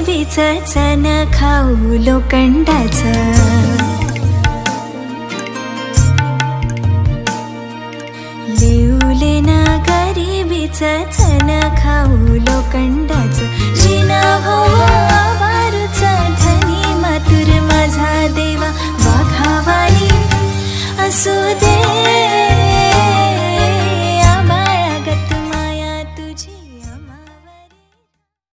गरिबीच चन खाऊ लोखंडाचं. लिहुले न गरिबीच